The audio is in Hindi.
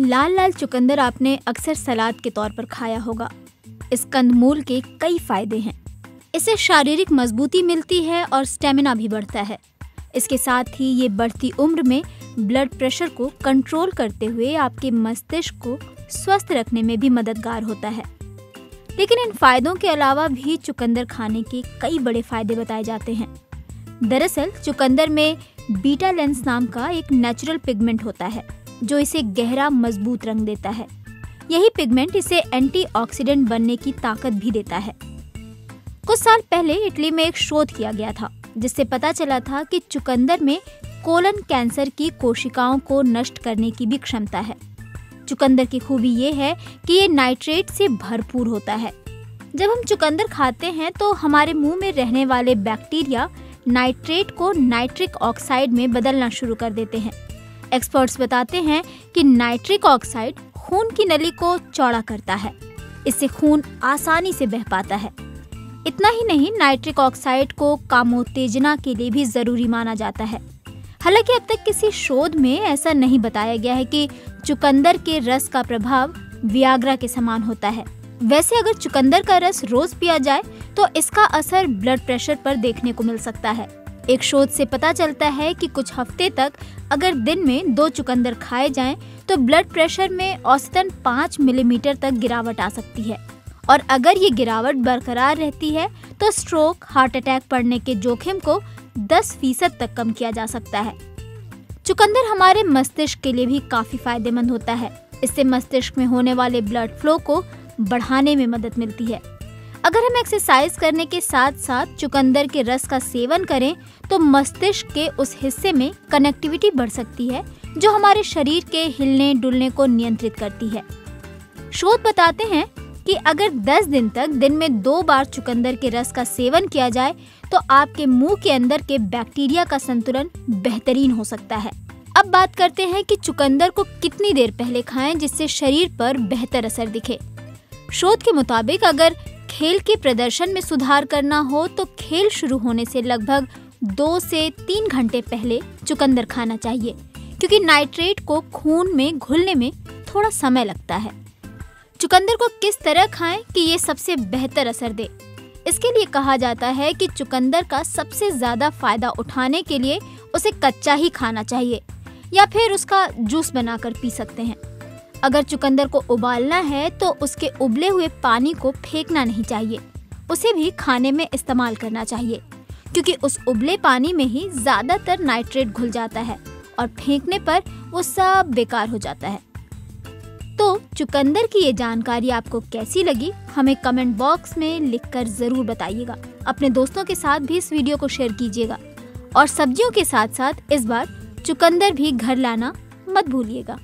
लाल लाल चुकंदर आपने अक्सर सलाद के तौर पर खाया होगा। इस कंदमूल के कई फ़ायदे हैं। इससे शारीरिक मजबूती मिलती है और स्टेमिना भी बढ़ता है। इसके साथ ही ये बढ़ती उम्र में ब्लड प्रेशर को कंट्रोल करते हुए आपके मस्तिष्क को स्वस्थ रखने में भी मददगार होता है। लेकिन इन फायदों के अलावा भी चुकंदर खाने के कई बड़े फ़ायदे बताए जाते हैं। दरअसल, चुकंदर में बीटा लेंस नाम का एक नेचुरल पिगमेंट होता है। जो इसे गहरा, मज़बूत रंग देता है। यही पिगमेंट इसे एंटीऑक्सीडेंट बनने की ताकत भी देता है। कुछ साल पहले इटली में एक शोध किया गया था, जिससे पता चला था कि चुकंदर में कोलन कैंसर की कोशिकाओं को नष्ट करने की भी क्षमता है। चुकंदर की खूबी ये है कि ये नाइट्रेट से भरपूर होता है। जब हम चुकंदर खाते हैं तो हमारे मुँह में रहने वाले बैक्टीरिया नाइट्रेट को नाइट्रिक ऑक्साइड में बदलना शुरू कर देते हैं। एक्सपर्ट्स बताते हैं कि नाइट्रिक ऑक्साइड खून की नली को चौड़ा करता है। इससे खून आसानी से बह पाता है। इतना ही नहीं नाइट्रिक ऑक्साइड को कामोत्तेजना के लिए भी ज़रूरी माना जाता है। हालाँकि अब तक किसी शोध में ऐसा नहीं बताया गया है कि चुकंदर के रस का प्रभाव वियाग्रा के समान होता है। वैसे अगर चुकंदर का रस रोज पिया जाए तो इसका असर ब्लड प्रेशर पर देखने को मिल सकता है। एक शोध से पता चलता है कि कुछ हफ़्ते तक अगर दिन में दो चुकंदर खाए जाएँ तो ब्लड प्रेशर में औसतन पाँच मिलीमीटर तक गिरावट आ सकती है। और अगर ये गिरावट बरकरार रहती है तो स्ट्रोक हार्ट अटैक पड़ने के जोखिम को 10 फ़ीसद तक कम किया जा सकता है। चुकंदर हमारे मस्तिष्क के लिए भी काफ़ी फ़ायदेमंद होता है। इससे मस्तिष्क में होने वाले ब्लड फ्लो को बढ़ाने में मदद मिलती है। अगर हम एक्सरसाइज करने के साथ साथ चुकंदर के रस का सेवन करें तो मस्तिष्क के उस हिस्से में कनेक्टिविटी बढ़ सकती है, जो हमारे शरीर के हिलने डुलने को नियंत्रित करती है। शोध बताते हैं कि अगर 10 दिन तक दिन में दो बार चुकंदर के रस का सेवन किया जाए तो आपके मुँह के अंदर के बैक्टीरिया का संतुलन बेहतरीन हो सकता है। अब बात करते हैं कि चुकंदर को कितनी देर पहले खाएँ, जिससे शरीर पर बेहतर असर दिखे। शोध के मुताबिक अगर खेल के प्रदर्शन में सुधार करना हो तो खेल शुरू होने से लगभग दो से तीन घंटे पहले चुकंदर खाना चाहिए, क्योंकि नाइट्रेट को खून में घुलने में थोड़ा समय लगता है। चुकंदर को किस तरह खाएँ कि ये सबसे बेहतर असर दे? इसके लिए कहा जाता है कि चुकंदर का सबसे ज़्यादा फ़ायदा उठाने के लिए उसे कच्चा ही खाना चाहिए, या फिर उसका जूस बनाकर पी सकते हैं। अगर चुकंदर को उबालना है तो उसके उबले हुए पानी को फेंकना नहीं चाहिए। उसे भी खाने में इस्तेमाल करना चाहिए, क्योंकि उस उबले पानी में ही ज़्यादातर नाइट्रेट घुल जाता है और फेंकने पर वो सब बेकार हो जाता है। तो चुकंदर की ये जानकारी आपको कैसी लगी, हमें कमेंट बॉक्स में लिखकर ज़रूर बताइएगा। अपने दोस्तों के साथ भी इस वीडियो को शेयर कीजिएगा और सब्जियों के साथ साथ इस बार चुकंदर भी घर लाना मत भूलिएगा।